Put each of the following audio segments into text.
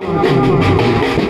Thank you.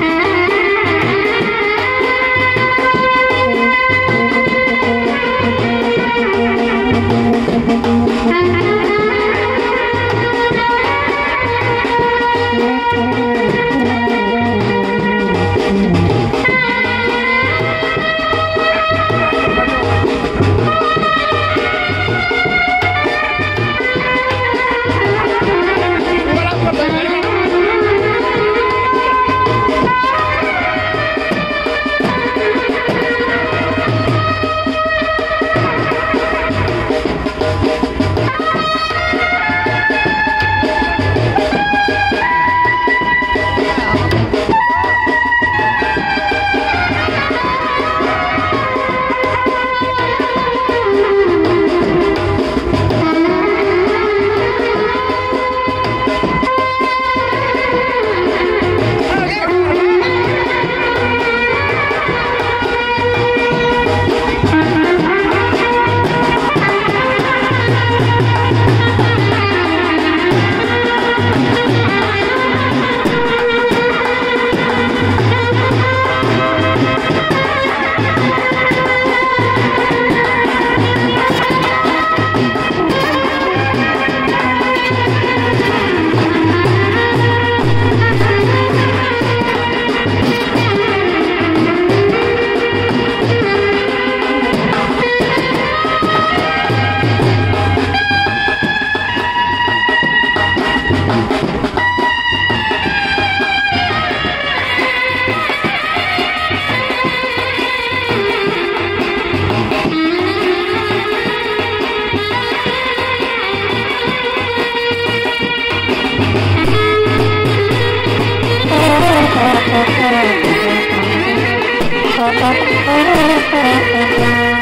Thank